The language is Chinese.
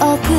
哦不。